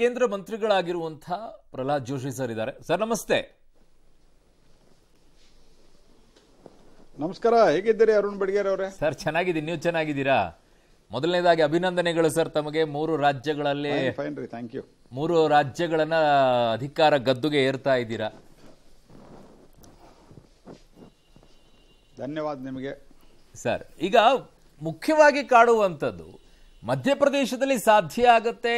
ಕೇಂದ್ರ ಮಂತ್ರಿಗಳಾಗಿರುವಂತಹ ಪ್ರಹ್ಲಾದ್ ಜೋಶಿ ಸರ್ ಇದ್ದಾರೆ. ಸರ್ ನಮಸ್ತೆ. ನಮಸ್ಕಾರ ಹೇಗಿದ್ದೀರಿ ಅರುಣ್ ಬಡ್ಗೇರ್ ಅವರೇ? ಸರ್ ಚೆನ್ನಾಗಿದ್ದೀನಿ. ನೀವು ಚೆನ್ನಾಗಿದ್ದೀರಾ? ಮೊದಲನೇದಾಗಿ ಅಭಿನಂದನೆಗಳು ಸರ್ ತಮಗೆ. ಮೂರು ರಾಜ್ಯಗಳಲ್ಲಿ ಫೈನ್ ರೀ ಥ್ಯಾಂಕ್ ಯು ಮೂರು ರಾಜ್ಯಗಳನ್ನ ಅಧಿಕಾರ ಗದ್ದುಗೆ ಏರ್ತಾ ಇದ್ದೀರಾ? ಧನ್ಯವಾದ ನಿಮಗೆ. ಸರ್ ಈಗ ಮುಖ್ಯವಾಗಿ ಕಾಡುವಂಥದ್ದು ಮಧ್ಯಪ್ರದೇಶದಲ್ಲಿ ಸಾಧ್ಯ ಆಗತ್ತೆ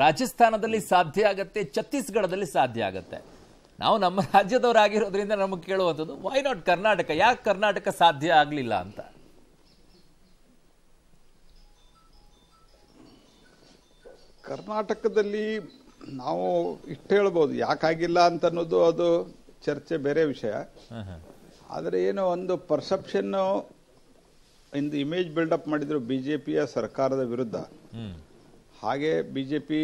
ರಾಜಸ್ಥಾನದಲ್ಲಿ ಸಾಧ್ಯ ಆಗತ್ತೆ ಛತ್ತೀಸ್ಗಢದಲ್ಲಿ ಸಾಧ್ಯ ಆಗತ್ತೆ. ನಾವು ನಮ್ಮ ರಾಜ್ಯದವರಾಗಿರೋದ್ರಿಂದ ನಮಗೆ ಕೇಳುವಂಥದ್ದು ವೈ ನಾಟ್ ಕರ್ನಾಟಕ? ಯಾಕೆ ಕರ್ನಾಟಕ ಸಾಧ್ಯ ಆಗಲಿಲ್ಲ ಅಂತ? ಕರ್ನಾಟಕದಲ್ಲಿ ನಾವು ಇಷ್ಟು ಹೇಳ್ಬೋದು ಯಾಕಾಗಿಲ್ಲ ಅಂತ ಅನ್ನೋದು ಅದು ಚರ್ಚೆ ಬೇರೆ ವಿಷಯ. ಆದರೆ ಏನೋ ಒಂದು ಪರ್ಸೆಪ್ಷನ್ನು ಇಂದು ಇಮೇಜ್ ಬಿಲ್ಡಪ್ ಮಾಡಿದ್ರು ಬಿ ಜೆ ಪಿಯ ಸರ್ಕಾರದ ವಿರುದ್ಧ. ಹಾಗೆ ಬಿ ಜೆ ಪಿ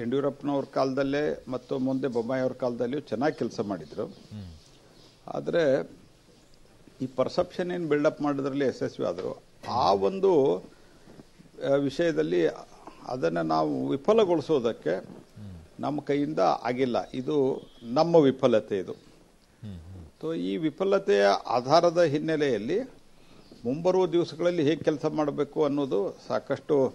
ಯಡಿಯೂರಪ್ಪನವ್ರ ಕಾಲದಲ್ಲೇ ಮತ್ತು ಮುಂದೆ ಬೊಮ್ಮಾಯಿ ಅವ್ರ ಕಾಲದಲ್ಲಿಯೂ ಚೆನ್ನಾಗಿ ಕೆಲಸ ಮಾಡಿದರು. ಆದರೆ ಈ ಪರ್ಸೆಪ್ಷನ್ ಏನು ಬಿಲ್ಡಪ್ ಮಾಡೋದ್ರಲ್ಲಿ ಯಶಸ್ವಿ ಆದರು. ಆ ಒಂದು ವಿಷಯದಲ್ಲಿ ಅದನ್ನು ನಾವು ವಿಫಲಗೊಳಿಸೋದಕ್ಕೆ ನಮ್ಮ ಕೈಯಿಂದ ಆಗಿಲ್ಲ. ಇದು ನಮ್ಮ ವಿಫಲತೆ ಇದು. ಸೊ ಈ ವಿಫಲತೆಯ ಆಧಾರದ ಹಿನ್ನೆಲೆಯಲ್ಲಿ ಮುಂಬರುವ ದಿವಸಗಳಲ್ಲಿ ಹೇಗೆ ಕೆಲಸ ಮಾಡಬೇಕು ಅನ್ನೋದು ಸಾಕಷ್ಟು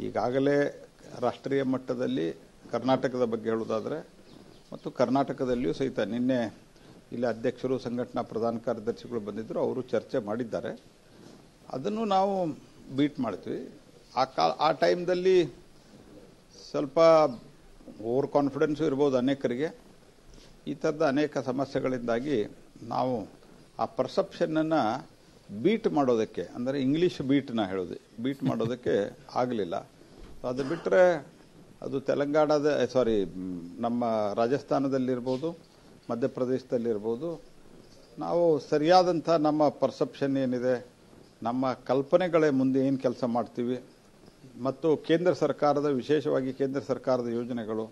ಈಗಾಗಲೇ ರಾಷ್ಟ್ರೀಯ ಮಟ್ಟದಲ್ಲಿ ಕರ್ನಾಟಕದ ಬಗ್ಗೆ ಹೇಳೋದಾದರೆ, ಮತ್ತು ಕರ್ನಾಟಕದಲ್ಲಿಯೂ ಸಹಿತ ನಿನ್ನೆ ಇಲ್ಲಿ ಅಧ್ಯಕ್ಷರು, ಸಂಘಟನಾ ಪ್ರಧಾನ ಕಾರ್ಯದರ್ಶಿಗಳು ಬಂದಿದ್ದರು, ಅವರು ಚರ್ಚೆ ಮಾಡಿದ್ದಾರೆ. ಅದನ್ನು ನಾವು ಬೀಟ್ ಮಾಡ್ತೀವಿ. ಆ ಕಾ ಆ ಟೈಮ್ದಲ್ಲಿ ಸ್ವಲ್ಪ ಓವರ್ ಕಾನ್ಫಿಡೆನ್ಸು ಇರ್ಬೋದು ಅನೇಕರಿಗೆ. ಈ ಥರದ ಅನೇಕ ಸಮಸ್ಯೆಗಳಿಂದಾಗಿ ನಾವು ಆ ಪರ್ಸೆಪ್ಷನನ್ನು ಬೀಟ್ ಮಾಡೋದಕ್ಕೆ, ಅಂದರೆ ಇಂಗ್ಲೀಷ್ ಬೀಟ್ನ ಹೇಳೋದು. ಬೀಟ್ ಮಾಡೋದಕ್ಕೆ ಆಗಲಿಲ್ಲ. ಅದು ಬಿಟ್ಟರೆ ಅದು ತೆಲಂಗಾಣದ ಸಾರಿ ನಮ್ಮ ರಾಜಸ್ಥಾನದಲ್ಲಿರ್ಬೋದು, ಮಧ್ಯಪ್ರದೇಶದಲ್ಲಿರ್ಬೋದು, ನಾವು ಸರಿಯಾದಂಥ ನಮ್ಮ ಪರ್ಸೆಪ್ಷನ್ ಏನಿದೆ, ನಮ್ಮ ಕಲ್ಪನೆಗಳೇ ಮುಂದೆ ಏನು ಕೆಲಸ ಮಾಡ್ತೀವಿ, ಮತ್ತು ಕೇಂದ್ರ ಸರ್ಕಾರದ, ವಿಶೇಷವಾಗಿ ಕೇಂದ್ರ ಸರ್ಕಾರದ ಯೋಜನೆಗಳು,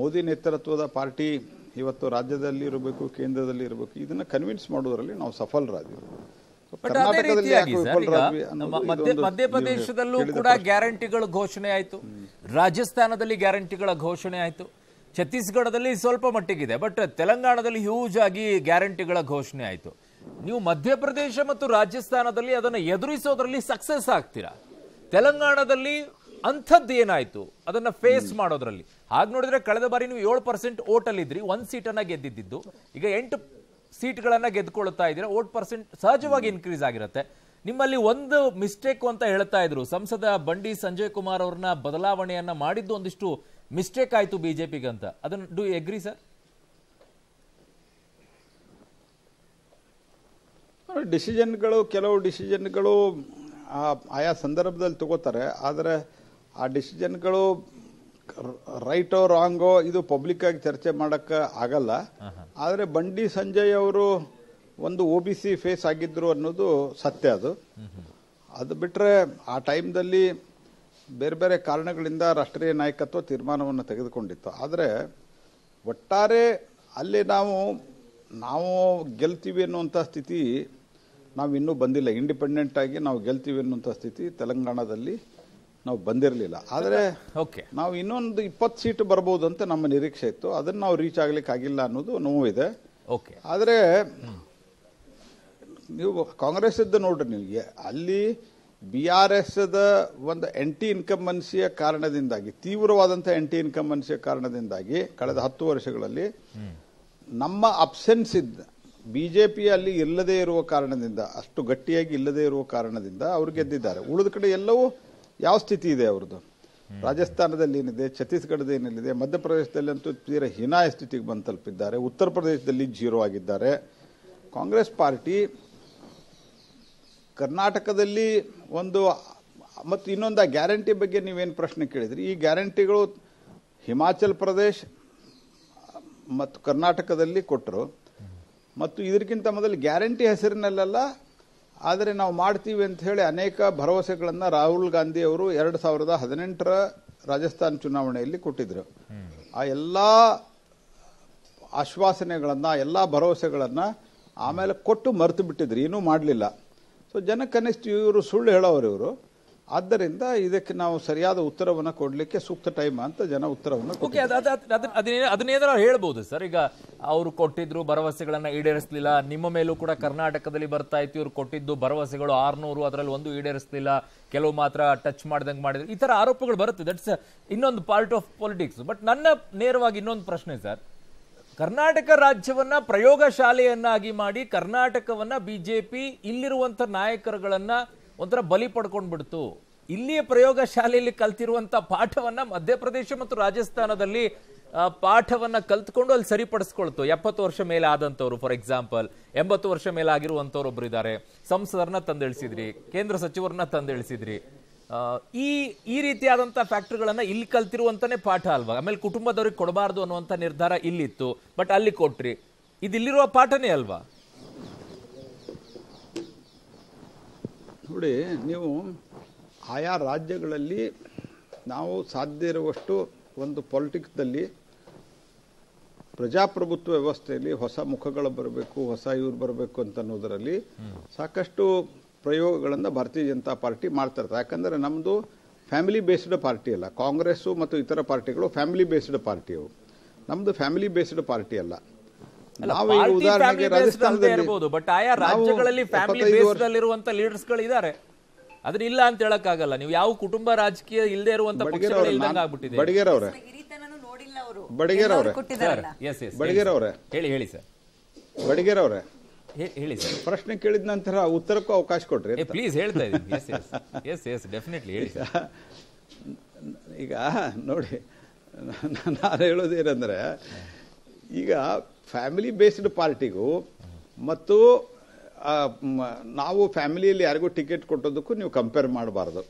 ಮೋದಿ ನೇತೃತ್ವದ ಪಾರ್ಟಿ ಇವತ್ತು ರಾಜ್ಯದಲ್ಲಿ ಇರಬೇಕು ಕೇಂದ್ರದಲ್ಲಿ ಇರಬೇಕು ಇದನ್ನು ಕನ್ವಿನ್ಸ್ ಮಾಡೋದರಲ್ಲಿ ನಾವು ಸಫಲರಾದ್ವಿ. ಬಟ್ ಅದೇ ರೀತಿಯಾಗಿ ಸರ್ ಈಗ ಮಧ್ಯಪ್ರದೇಶದಲ್ಲೂ ಕೂಡ ಗ್ಯಾರಂಟಿಗಳ ಘೋಷಣೆ ಆಯಿತು. ರಾಜಸ್ಥಾನದಲ್ಲಿ ಗ್ಯಾರಂಟಿಗಳ ಘೋಷಣೆ ಆಯಿತು. ಛತ್ತೀಸ್ಗಢದಲ್ಲಿ ಸ್ವಲ್ಪ ಮಟ್ಟಿಗಿದೆ ಬಟ್ ತೆಲಂಗಾಣದಲ್ಲಿ ಹ್ಯೂಜ್ ಆಗಿ ಗ್ಯಾರಂಟಿಗಳ ಘೋಷಣೆ ಆಯಿತು. ನೀವು ಮಧ್ಯಪ್ರದೇಶ ಮತ್ತು ರಾಜಸ್ಥಾನದಲ್ಲಿ ಅದನ್ನು ಎದುರಿಸೋದ್ರಲ್ಲಿ ಸಕ್ಸಸ್ ಆಗ್ತೀರಾ? ತೆಲಂಗಾಣದಲ್ಲಿ ಅಂಥದ್ದು ಏನಾಯಿತು? ಅದನ್ನ ಫೇಸ್ ಮಾಡೋದ್ರಲ್ಲಿ. ಹಾಗೆ ನೋಡಿದ್ರೆ ಕಳೆದ ಬಾರಿ ನೀವು ಏಳು ಪರ್ಸೆಂಟ್ ಓಟಲ್ಲಿದ್ರಿ ಒಂದು ಸೀಟನ್ನು ಸೀಟನ್ನ ಗೆದ್ದಿದ್ದು. ಈಗ ಎಂಟು ಸೀಟ್ಗಳನ್ನ ಗೆದ್ದುಕೊಳ್ತಾ ಇದ್ದೀರಾ? ಓಟ್ ಪರ್ಸೆಂಟ್ ಸಹಜವಾಗಿ ಇನ್ಕ್ರೀಸ್ ಆಗಿರುತ್ತೆ. ನಿಮ್ಮಲ್ಲಿ ಒಂದು ಮಿಸ್ಟೇಕ್ ಅಂತ ಹೇಳ್ತಾ ಇದ್ರು. ಸಂಸದ ಬಂಡಿ ಸಂಜಯ್ ಕುಮಾರ್ ಅವ್ರನ್ನ ಬದಲಾವಣೆಯನ್ನ ಮಾಡಿದ್ದು ಒಂದಿಷ್ಟು ಮಿಸ್ಟೇಕ್ ಆಯ್ತು ಬಿಜೆಪಿಗೆ ಅಂತ. ಅದನ್ನ ಡೂ ಎಗ್ರಿ ಸರ್ ಡಿಸಿಷನ್ಗಳು, ಕೆಲವು ಡಿಸಿಷನ್ಗಳು ಆಯಾ ಸಂದರ್ಭದಲ್ಲಿ ತಗೋತಾರೆ. ಆದರೆ ಆ ಡಿಸಿಷನ್ಗಳು ರೈಟೋ ರಾಂಗೋ ಇದು ಪಬ್ಲಿಕ್ ಆಗಿ ಚರ್ಚೆ ಮಾಡಕ್ಕೆ ಆಗಲ್ಲ. ಆದರೆ ಬಂಡಿ ಸಂಜಯ್ ಅವರು ಒಂದು ಒ ಬಿ ಸಿ ಫೇಸ್ ಆಗಿದ್ರು ಅನ್ನೋದು ಸತ್ಯ ಅದು. ಅದು ಬಿಟ್ಟರೆ ಆ ಟೈಮ್ದಲ್ಲಿ ಬೇರೆ ಬೇರೆ ಕಾರಣಗಳಿಂದ ರಾಷ್ಟ್ರೀಯ ನಾಯಕತ್ವ ತೀರ್ಮಾನವನ್ನು ತೆಗೆದುಕೊಂಡಿತ್ತು. ಆದರೆ ಒಟ್ಟಾರೆ ಅಲ್ಲಿ ನಾವು ನಾವು ಗೆಲ್ತೀವಿ ಅನ್ನುವಂಥ ಸ್ಥಿತಿ ನಾವು ಇನ್ನೂ ಬಂದಿಲ್ಲ. ಇಂಡಿಪೆಂಡೆಂಟ್ ಆಗಿ ನಾವು ಗೆಲ್ತೀವಿ ಅನ್ನುವಂಥ ಸ್ಥಿತಿ ತೆಲಂಗಾಣದಲ್ಲಿ ನಾವು ಬಂದಿರಲಿಲ್ಲ. ಆದರೆ ಓಕೆ. ನಾವು ಇನ್ನೊಂದು ಇಪ್ಪತ್ತು ಸೀಟ್ ಬರ್ಬೋದು ಅಂತ ನಮ್ಮ ನಿರೀಕ್ಷೆ ಇತ್ತು. ಅದನ್ನು ನಾವು ರೀಚ್ ಆಗ್ಲಿಕ್ಕೆ ಆಗಿಲ್ಲ ಅನ್ನೋದು ನೋವಿದೆ ಓಕೆ. ಆದರೆ ನೀವು ಕಾಂಗ್ರೆಸ್ ಇದ್ದ ನೋಡ್ರಿ ನೀವು ಎ- ಅಲ್ಲಿ ಬಿ ಆರ್ ಎಸ್ ಒಂದು ಎಂಟಿ ಇನ್ಕಮನ್ಸಿಯ ಕಾರಣದಿಂದಾಗಿ ತೀವ್ರವಾದಂಥ ಎಂಟಿ ಇನ್ಕಮನ್ಸಿಯ ಕಾರಣದಿಂದಾಗಿ ಕಳೆದ ಹತ್ತು ವರ್ಷಗಳಲ್ಲಿ ನಮ್ಮ ಅಬ್ಸೆನ್ಸ್ ಇದ್ದ ಬಿ ಜೆ ಪಿ ಅಲ್ಲಿ ಇಲ್ಲದೇ ಇರುವ ಕಾರಣದಿಂದ ಅಷ್ಟು ಗಟ್ಟಿಯಾಗಿ ಇಲ್ಲದೇ ಇರುವ ಕಾರಣದಿಂದ ಅವ್ರು ಗೆದ್ದಿದ್ದಾರೆ. ಉಳಿದ ಕಡೆ ಎಲ್ಲವೂ ಯಾವ ಸ್ಥಿತಿ ಇದೆ ಅವ್ರದ್ದು? ರಾಜಸ್ಥಾನದಲ್ಲಿ ಏನಿದೆ, ಛತ್ತೀಸ್ಗಢದ ಏನಿದೆ ಮಧ್ಯಪ್ರದೇಶದಲ್ಲಿ ಅಂತೂ ತೀರ ಹೀನಾಯ ಸ್ಥಿತಿಗೆ ಬಂದು ತಲುಪಿದ್ದಾರೆ ಉತ್ತರ ಪ್ರದೇಶದಲ್ಲಿ ಜೀರೋ ಆಗಿದ್ದಾರೆ. ಕಾಂಗ್ರೆಸ್ ಪಾರ್ಟಿ ಕರ್ನಾಟಕದಲ್ಲಿ ಒಂದು, ಮತ್ತು ಇನ್ನೊಂದು ಗ್ಯಾರಂಟಿ ಬಗ್ಗೆ ನೀವೇನು ಪ್ರಶ್ನೆ ಕೇಳಿದ್ರಿ? ಈ ಗ್ಯಾರಂಟಿಗಳು ಹಿಮಾಚಲ್ ಪ್ರದೇಶ್ ಮತ್ತು ಕರ್ನಾಟಕದಲ್ಲಿ ಕೊಟ್ಟರು. ಮತ್ತು ಇದಕ್ಕಿಂತ ಮೊದಲು ಗ್ಯಾರಂಟಿ ಹೆಸರಿನಲ್ಲೆಲ್ಲ ಆದರೆ ನಾವು ಮಾಡ್ತೀವಿ ಅಂತ ಹೇಳಿ ಅನೇಕ ಭರವಸೆಗಳನ್ನು ರಾಹುಲ್ ಗಾಂಧಿ ಅವರು ಎರಡು ಸಾವಿರದ ಹದಿನೆಂಟರ ರಾಜಸ್ಥಾನ್ ಚುನಾವಣೆಯಲ್ಲಿ ಕೊಟ್ಟಿದ್ರು. ಆ ಎಲ್ಲ ಆಶ್ವಾಸನೆಗಳನ್ನು, ಎಲ್ಲ ಭರವಸೆಗಳನ್ನು ಆಮೇಲೆ ಕೊಟ್ಟು ಮರೆತು ಬಿಟ್ಟಿದ್ರು. ಏನೂ ಮಾಡಲಿಲ್ಲ. ಸೊ ಜನಕ್ಕೆ ಕನಿಷ್ಠ ಇವರು ಸುಳ್ಳು ಹೇಳೋರು ಇವರು. ಆದ್ದರಿಂದ ಇದಕ್ಕೆ ನಾವು ಸರಿಯಾದ ಉತ್ತರವನ್ನು ಕೊಡಲಿಕ್ಕೆ ಸೂಕ್ತ ಟೈಮ್ ಅಂತ ಜನ ಉತ್ತರವನ್ನು ಓಕೆ ಅದನ್ನೇನಾರ ಹೇಳ್ಬೋದು ಸರ್? ಈಗ ಅವರು ಕೊಟ್ಟಿದ್ರು ಭರವಸೆಗಳನ್ನ ಈಡೇರಿಸಲಿಲ್ಲ ನಿಮ್ಮ ಮೇಲೂ ಕೂಡ ಕರ್ನಾಟಕದಲ್ಲಿ ಬರ್ತಾ ಇತ್ತು ಇವರು ಕೊಟ್ಟಿದ್ದು ಭರವಸೆಗಳು ಆರ್ನೂರು ಅದರಲ್ಲಿ ಒಂದು ಈಡೇರಿಸಲಿಲ್ಲ ಕೆಲವು ಮಾತ್ರ ಟಚ್ ಮಾಡ್ದಂಗೆ ಮಾಡಿದ್ರು. ಈ ತರ ಆರೋಪಗಳು ಬರುತ್ತೆ ದಟ್ಸ್ ಇನ್ನೊಂದು ಪಾರ್ಟ್ ಆಫ್ ಪೊಲಿಟಿಕ್ಸ್ ಬಟ್ ನನ್ನ ನೇರವಾಗಿ ಇನ್ನೊಂದು ಪ್ರಶ್ನೆ ಸರ್. ಕರ್ನಾಟಕ ರಾಜ್ಯವನ್ನ ಪ್ರಯೋಗ ಶಾಲೆಯನ್ನಾಗಿ ಮಾಡಿ ಕರ್ನಾಟಕವನ್ನ ಬಿಜೆಪಿ ಇಲ್ಲಿರುವಂತ ನಾಯಕರುಗಳನ್ನ ಒಂಥರ ಬಲಿ ಪಡ್ಕೊಂಡ್ಬಿಡ್ತು. ಇಲ್ಲಿಯ ಪ್ರಯೋಗ ಶಾಲೆಯಲ್ಲಿ ಕಲ್ತಿರುವಂತ ಪಾಠವನ್ನ ಮಧ್ಯಪ್ರದೇಶ ಮತ್ತು ರಾಜಸ್ಥಾನದಲ್ಲಿ ಪಾಠವನ್ನ ಕಲ್ತ್ಕೊಂಡು ಅಲ್ಲಿ ಸರಿಪಡಿಸ್ಕೊಳ್ತು. ಎಪ್ಪತ್ತು ವರ್ಷ ಮೇಲೆ ಆದಂತವ್ರು ಫಾರ್ ಎಕ್ಸಾಂಪಲ್ ಎಂಬತ್ತು ವರ್ಷ ಮೇಲೆ ಆಗಿರುವಂತವ್ರು ಒಬ್ರು ಇದ್ದಾರೆ. ಸಂಸದರನ್ನ ತಂದಿಳಿಸಿದ್ರಿ, ಕೇಂದ್ರ ಸಚಿವರನ್ನ ತಂದಿಳಿಸಿದ್ರಿ. ಈ ಈ ರೀತಿಯಾದಂಥ ಫ್ಯಾಕ್ಟ್ರಿಗಳನ್ನ ಇಲ್ಲಿ ಕಲ್ತಿರುವಂತಾನೆ ಪಾಠ ಅಲ್ವಾ? ಆಮೇಲೆ ಕುಟುಂಬದವ್ರಿಗೆ ಕೊಡಬಾರ್ದು ಅನ್ನುವಂಥ ನಿರ್ಧಾರ ಇಲ್ಲಿತ್ತು. ಬಟ್ ಅಲ್ಲಿ ಕೊಟ್ರಿ. ಇದಿಲ್ಲಿರುವ ಪಾಠನೇ ಅಲ್ವಾ? ನೋಡಿ, ನೀವು ಆಯಾ ರಾಜ್ಯಗಳಲ್ಲಿ ನಾವು ಸಾಧ್ಯ ಇರುವಷ್ಟು ಒಂದು ಪಾಲಿಟಿಕ್ಸ್ದಲ್ಲಿ ಪ್ರಜಾಪ್ರಭುತ್ವ ವ್ಯವಸ್ಥೆಯಲ್ಲಿ ಹೊಸ ಮುಖಗಳು ಬರಬೇಕು, ಹೊಸ ಇವ್ರು ಬರಬೇಕು ಅಂತ ಅನ್ನೋದರಲ್ಲಿ ಸಾಕಷ್ಟು ಪ್ರಯೋಗಗಳನ್ನು ಭಾರತೀಯ ಜನತಾ ಪಾರ್ಟಿ ಮಾಡ್ತಾ ಇರ್ತಾರೆ ಯಾಕಂದರೆ ನಮ್ಮದು ಫ್ಯಾಮಿಲಿ ಬೇಸ್ಡ್ ಪಾರ್ಟಿ ಅಲ್ಲ. ಕಾಂಗ್ರೆಸ್ಸು ಮತ್ತು ಇತರ ಪಾರ್ಟಿಗಳು ಫ್ಯಾಮಿಲಿ ಬೇಸ್ಡ್ ಪಾರ್ಟಿ ಅವು ನಮ್ಮದು ಫ್ಯಾಮಿಲಿ ಬೇಸ್ಡ್ ಪಾರ್ಟಿ ಅಲ್ಲ. ಇರಬಹುದು ಬಟ್ ಆಯಾ ರಾಜ್ಯಗಳಲ್ಲಿ ಫ್ಯಾಮಿಲಿ ಎಪ್ಪತ್ತೈದು ಇರುವಂತ ಲೀಡರ್ಸ್ಗಳು ಇದ್ದಾರೆ. ಅದ್ರ ಇಲ್ಲ ಅಂತ ಹೇಳಕ್ಕಾಗಲ್ಲ. ನೀವು ಯಾವ ಕುಟುಂಬ ರಾಜಕೀಯ ಇಲ್ಲದೆ ಇರುವಂತ ಪಕ್ಷಗಳು ಇಲ್ದಂಗ ಆಗ್ಬಿಟ್ಟಿದೆ. ಬಡಿಗೇರ್ ಅವರೇ ಹಿರಿತನನೂ ನೋಡಿಲ್ಲ ಅವರು. ಬಡಿಗೇರ್ ಅವರೇ ಕೊಟ್ಟಿದ್ದಾರಲ್ಲ ಎಸ್ ಎಸ್ ಬಡಿಗೇರ್ ಅವರೇ ಹೇಳಿ ಹೇಳಿ ಸರ್. ಬಡಿಗೇರ್ ಅವರೇ ಹೇಳಿ ಸರ್. ಪ್ರಶ್ನೆ ಕೇಳಿದ ನಂತರ ಉತ್ತರಕ್ಕೂ ಅವಕಾಶ ಕೊಟ್ರಿ ಪ್ಲೀಸ್ ಹೇಳ್ತಾ ಇದ್ದೀನಿ. Yes yes yes yes definitely ಹೇಳಿ ಸರ್. ಈಗ ನೋಡಿ ನಾನು ಹೇಳೋದೇನೆಂದರೆ ಈಗ ಫ್ಯಾಮಿಲಿ ಬೇಸ್ಡ್ ಪಾರ್ಟಿಗೂ ಮತ್ತು ನಾವು ಫ್ಯಾಮಿಲಿಯಲ್ಲಿ ಯಾರಿಗೂ ಟಿಕೆಟ್ ಕೊಟ್ಟೋದಕ್ಕೂ ನೀವು ಕಂಪೇರ್ ಮಾಡಬಾರ್ದು.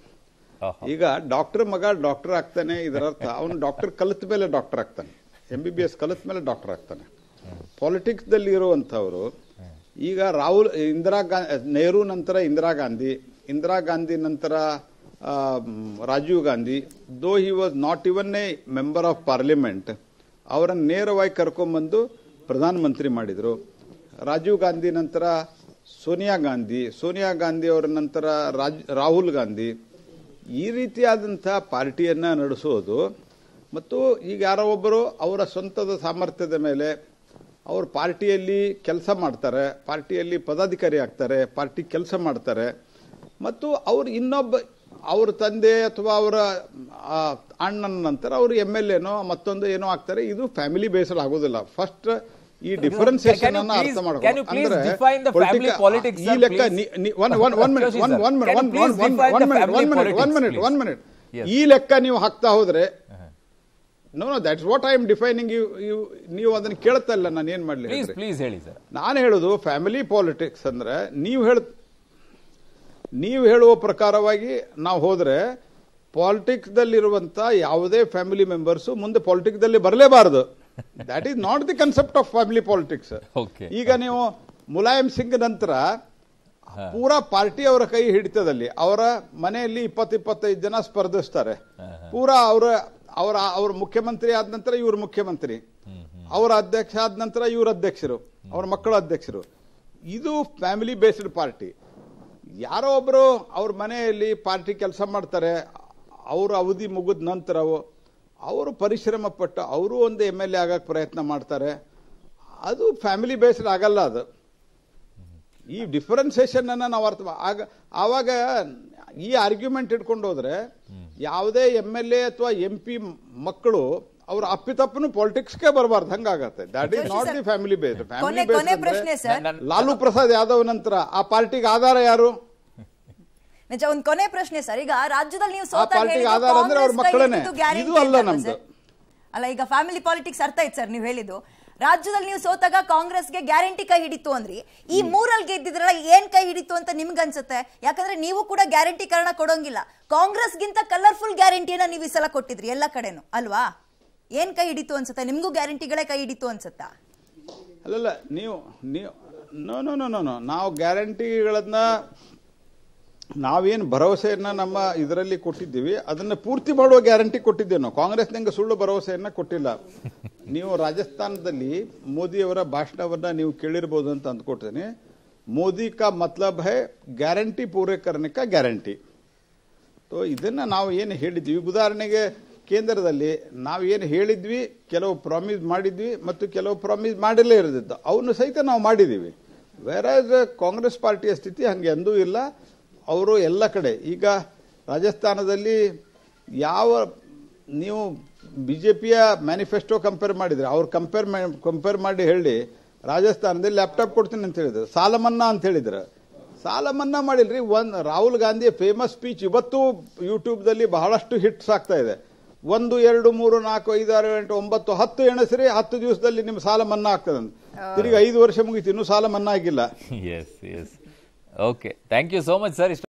ಈಗ ಡಾಕ್ಟರ್ ಮಗ ಡಾಕ್ಟರ್ ಆಗ್ತಾನೆ ಇದರರ್ಥ ಅವನು ಡಾಕ್ಟರ್ ಕಲಿತ ಮೇಲೆ ಡಾಕ್ಟರ್ ಆಗ್ತಾನೆ. ಎಂ ಬಿ ಬಿ ಎಸ್ ಕಲಿತ ಮೇಲೆ ಡಾಕ್ಟರ್ ಆಗ್ತಾನೆ. ಪಾಲಿಟಿಕ್ಸ್ದಲ್ಲಿ ಇರುವಂಥವ್ರು ಈಗ ರಾಹುಲ್ ಇಂದಿರಾ ಗಾಂಧಿ ನೆಹರು ನಂತರ ಇಂದಿರಾ ಗಾಂಧಿ ಇಂದಿರಾ ಗಾಂಧಿ ನಂತರ Rajiv Gandhi though he was not even a member of parliament ಅವರನ್ನು ನೇರವಾಗಿ ಕರ್ಕೊಂಬಂದು ಪ್ರಧಾನಮಂತ್ರಿ ಮಾಡಿದರು. ರಾಜೀವ್ ಗಾಂಧಿ ನಂತರ ಸೋನಿಯಾ ಗಾಂಧಿ ಸೋನಿಯಾ ಗಾಂಧಿ ಅವರ ನಂತರ ರಾಜ್, ರಾಹುಲ್ ಗಾಂಧಿ. ಈ ರೀತಿಯಾದಂಥ ಪಾರ್ಟಿಯನ್ನು ನಡೆಸೋದು ಮತ್ತು ಈಗ ಯಾರೋ ಒಬ್ಬರು ಅವರ ಸ್ವಂತದ ಸಾಮರ್ಥ್ಯದ ಮೇಲೆ ಅವರು ಪಾರ್ಟಿಯಲ್ಲಿ ಕೆಲಸ ಮಾಡ್ತಾರೆ, ಪಾರ್ಟಿಯಲ್ಲಿ ಪದಾಧಿಕಾರಿ ಆಗ್ತಾರೆ, ಪಾರ್ಟಿ ಕೆಲಸ ಮಾಡ್ತಾರೆ. ಮತ್ತು ಅವ್ರು ಇನ್ನೊಬ್ಬ ಅವ್ರ ತಂದೆ ಅಥವಾ ಅವರ ಅಣ್ಣನ ನಂತರ ಅವರು ಎಂ ಎಲ್ ಎನೋ ಮತ್ತೊಂದು ಏನೋ ಆಗ್ತಾರೆ. ಇದು ಫ್ಯಾಮಿಲಿ ಬೇಸ್ಡ್ ಆಗೋದಿಲ್ಲ. ಫಸ್ಟ್ ಈ ಡಿಫರೆನ್ಸಿಯೇಷನ್ ಅನ್ನು ಅರ್ಥ ಮಾಡ್ಕೊಂಡು ಈ ಲೆಕ್ಕ ನೀವು ಹಾಕ್ತಾ ಹೋದ್ರೆ no no that's what I am defining you you ನೀವು ಅದನ್ನ ಕೇಳ್ತಾ ಇಲ್ಲ ನಾನು ಏನ್ ಮಾಡ್ಲಿ ಪ್ಲೀಸ್ ಹೇಳಿ ಸರ್ ನಾನು ಹೇಳುದು ಫ್ಯಾಮಿಲಿ ಪಾಲಿಟಿಕ್ಸ್ ಅಂದ್ರೆ ನೀವು ಹೇಳ್ತಾ ನೀವು ಹೇಳುವ ಪ್ರಕಾರವಾಗಿ ನಾವು ಹೋದರೆ ಪಾಲಿಟಿಕ್ಸ್ದಲ್ಲಿರುವಂಥ ಯಾವುದೇ ಫ್ಯಾಮಿಲಿ ಮೆಂಬರ್ಸು ಮುಂದೆ ಪಾಲಿಟಿಕ್ಸ್ದಲ್ಲಿ ಬರಲೇಬಾರದು. That is not the concept of family politics. ಈಗ ನೀವು ಮುಲಾಯಂ ಸಿಂಗ್ ನಂತರ ಪೂರಾ ಪಾರ್ಟಿ ಅವರ ಕೈ ಹಿಡಿತದಲ್ಲಿ ಅವರ ಮನೆಯಲ್ಲಿ ಇಪ್ಪತ್ತು ಇಪ್ಪತ್ತೈದು ಜನ ಸ್ಪರ್ಧಿಸ್ತಾರೆ. ಪೂರಾ ಅವರ ಅವರ ಅವ್ರ ಮುಖ್ಯಮಂತ್ರಿ ಆದ ನಂತರ ಇವ್ರ ಮುಖ್ಯಮಂತ್ರಿ. ಅವರ ಅಧ್ಯಕ್ಷ ಆದ ನಂತರ ಇವ್ರ ಅಧ್ಯಕ್ಷರು. ಅವ್ರ ಮಕ್ಕಳ ಅಧ್ಯಕ್ಷರು. ಇದು ಫ್ಯಾಮಿಲಿ ಬೇಸ್ಡ್ ಪಾರ್ಟಿ ಯಾರೋ ಒಬ್ಬರು ಅವ್ರ ಮನೆಯಲ್ಲಿ ಪಾರ್ಟಿ ಕೆಲಸ ಮಾಡ್ತಾರೆ ಅವರ ಅವಧಿ ಮುಗಿದ ನಂತರ ಅವರು ಪರಿಶ್ರಮ ಪಟ್ಟು ಅವರು ಒಂದು ಎಂ ಎಲ್ ಎ ಆಗಕ್ಕೆ ಪ್ರಯತ್ನ ಮಾಡ್ತಾರೆ. ಅದು ಫ್ಯಾಮಿಲಿ ಬೇಸ್ಡ್ ಆಗಲ್ಲ ಅದು. ಈ ಡಿಫರೆನ್ಸಿಯೇಷನ್ ಅನ್ನ ನಾವು ಅರ್ಥ ಆಗ ಆವಾಗ ಈ ಆರ್ಗ್ಯುಮೆಂಟ್ ಇಟ್ಕೊಂಡು ಹೋದ್ರೆ ಯಾವುದೇ ಎಂ ಎಲ್ ಎ ಅಥವಾ ಎಂ ಪಿ ಮಕ್ಕಳು ಅವ್ರ ಅಪ್ಪಿತಪ್ಪನು ಪಾಲಿಟಿಕ್ಸ್ಗೆ ಬರಬಾರ್ದು ಹಂಗಾಗತ್ತೆ. That is not the family based ಕೊನೆ ಫ್ಯಾಮಿಲಿ ನನ್- ಲಾಲು ಪ್ರಸಾದ್ ಯಾದವ್ ನಂತರ ಆ ಪಾರ್ಟಿಗೆ ಆಧಾರ ಯಾರು? ನಿಜ ಒಂದ್ ಕೊನೆ ಪ್ರಶ್ನೆ ಸರ್ ಈಗ ರಾಜ್ಯದಲ್ಲಿ ನೀವು ಆ ಸೋತಾಗ ಪಾರ್ಟಿಗೆ ಆಧಾರ ಅಂದ್ರೆ ಅವ್ರ ಕಾಂಗ್ರೆಸ್ ಕೈ ಮಕ್ಕಳೇನೆ. ಹಿಡಿದು guarantee ಇದು ಅಲ್ಲ ನಮ್ದು. ಅಲ್ಲ ಈಗ ಫ್ಯಾಮಿಲಿ ಪಾಲಿಟಿಕ್ಸ್ ಅರ್ಥ ಆಯ್ತು ಸರ್ ನೀವು ಹೇಳಿದ್ದು. ರಾಜ್ಯದಲ್ಲಿ ನೀವು ಸೋತಾಗ ಕಾಂಗ್ರೆಸ್ಗೆ ಗ್ಯಾರಂಟಿ ಕೈ ಹಿಡಿತು ಅಂದ್ರಿ. ಈ ಮೂರಲ್ಲಿ ಗೆದ್ದಿದ್ರಲ್ಲ ಏನ್ ಕೈ ಹಿಡಿತು ಅಂತ ನಿಮ್ಗೆ ಅನ್ಸುತ್ತೆ? ಯಾಕಂದ್ರೆ ನೀವು ಕೂಡ ಗ್ಯಾರಂಟಿ ಕರಣ ಕೊಡೋಂಗಿಲ್ಲ. ಕಾಂಗ್ರೆಸ್ಗಿಂತ ಕಲರ್ಫುಲ್ ಗ್ಯಾರಂಟಿಯನ್ನ ನೀವು ಈ ಸಲ ಕೊಟ್ಟಿದ್ರಿ ಎಲ್ಲ ಕಡೆನು ಅಲ್ವಾ? ಏನ್ ಕೈ ಹಿಡಿತು ಅನ್ಸುತ್ತಾ? ನಿಮ್ಗೂ ಗ್ಯಾರಂಟಿಗಳೇ ಕೈ ಹಿಡಿತು ಅನ್ಸುತ್ತಾ? ಅಲ್ಲಲ್ಲ, ನೀವು ನೀವು, ನೋ ನೋ ನೋ ನೋ ನಾವು ಗ್ಯಾರಂಟಿಗಳನ್ನ ನಾವೇನು ಭರವಸೆಯನ್ನ ನಮ್ಮ ಇದರಲ್ಲಿ ಕೊಟ್ಟಿದ್ದೀವಿ, ಅದನ್ನ ಪೂರ್ತಿ ಮಾಡುವ ಗ್ಯಾರಂಟಿ ಕೊಟ್ಟಿದ್ದೇವೆ ನಾವು ಕಾಂಗ್ರೆಸ್ನಂಗೆ ಸುಳ್ಳು ಭರವಸೆಯನ್ನ ಕೊಟ್ಟಿಲ್ಲ. ನೀವು ರಾಜಸ್ಥಾನದಲ್ಲಿ ಮೋದಿಯವರ ಭಾಷಣವನ್ನ ನೀವು ಕೇಳಿರ್ಬೋದು ಅಂತ ಅಂದ್ಕೊಡ್ತೇನೆ. ಮೋದಿ ಕಾ ಮತ್ಲಬ್ ಹೈ, ಗ್ಯಾರಂಟಿ ಪೂರೈಕರಣಕ್ಕ ಗ್ಯಾರಂಟಿ. ಸೊ ಇದನ್ನ ನಾವು ಏನು ಹೇಳಿದ್ದೀವಿ? ಉದಾಹರಣೆಗೆ ಕೇಂದ್ರದಲ್ಲಿ ನಾವು ಏನು ಹೇಳಿದ್ವಿ, ಕೆಲವು ಪ್ರಾಮಿಸ್ ಮಾಡಿದ್ವಿ ಮತ್ತು ಕೆಲವು ಪ್ರಾಮಿಸ್ ಮಾಡಲೇ ಇರೋದಿತ್ತು. ಅವನು ಸಹಿತ ನಾವು ಮಾಡಿದ್ದೀವಿ ವೆರಾಸ್ ಕಾಂಗ್ರೆಸ್ ಪಾರ್ಟಿಯ ಸ್ಥಿತಿ ಹಂಗೆ ಎಂದೂ ಇಲ್ಲ. ಅವರು ಎಲ್ಲ ಕಡೆ, ಈಗ ರಾಜಸ್ಥಾನದಲ್ಲಿ ಯಾವ, ನೀವು ಬಿ ಜೆ ಪಿಯ ಮ್ಯಾನಿಫೆಸ್ಟೋ ಕಂಪೇರ್ ಮಾಡಿದರೆ, ಅವ್ರು ಕಂಪೇರ್ ಕಂಪೇರ್ ಮಾಡಿ ಹೇಳಿ, ರಾಜಸ್ಥಾನದಲ್ಲಿ ಲ್ಯಾಪ್ಟಾಪ್ ಕೊಡ್ತೀನಿ ಅಂತ ಹೇಳಿದ್ರು. ಸಾಲ ಮನ್ನಾ ಅಂತ ಹೇಳಿದ್ರು. ಸಾಲ ಮನ್ನಾ ಮಾಡಿಲ್ರಿ, ಒಂದು ರಾಹುಲ್ ಗಾಂಧಿಯ ಫೇಮಸ್ ಸ್ಪೀಚ್ ಇವತ್ತು ಯೂಟ್ಯೂಬ್ದಲ್ಲಿ ಬಹಳಷ್ಟು ಹಿಟ್ಸ್ ಆಗ್ತಾ ಇದೆ. ಒಂದು ಎರಡು ಮೂರು ನಾಲ್ಕು ಐದು ಆರು ಎಂಟು ಒಂಬತ್ತು ಹತ್ತು ಎಣಸ್ರಿ ಹತ್ತು ದಿವಸದಲ್ಲಿ ನಿಮ್ಮ ಸಾಲ ಮನ್ನಾ ಆಗ್ತದೆ ತಿರುಗಿ ಐದು ವರ್ಷ ಮುಗಿತು ಇನ್ನೂ ಸಾಲ ಮನ್ನಾ ಆಗಿಲ್ಲ yes yes okay thank you so much sir